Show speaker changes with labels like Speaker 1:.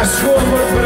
Speaker 1: fast forward